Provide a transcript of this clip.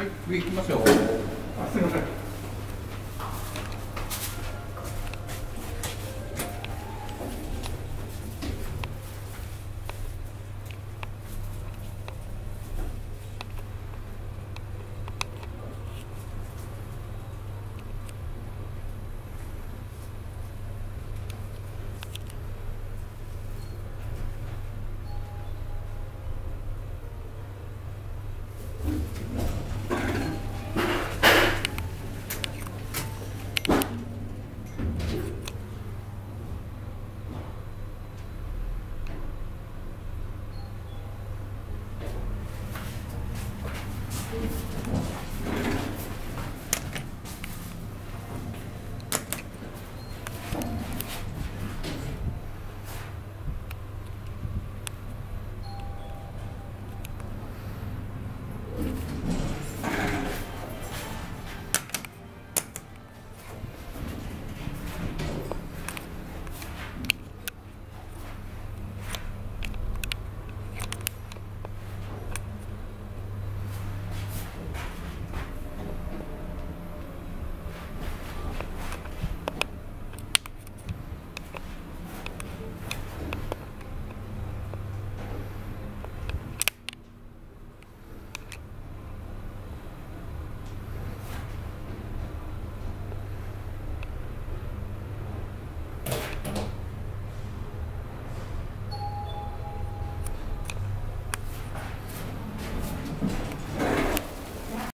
はい、上行きますよ。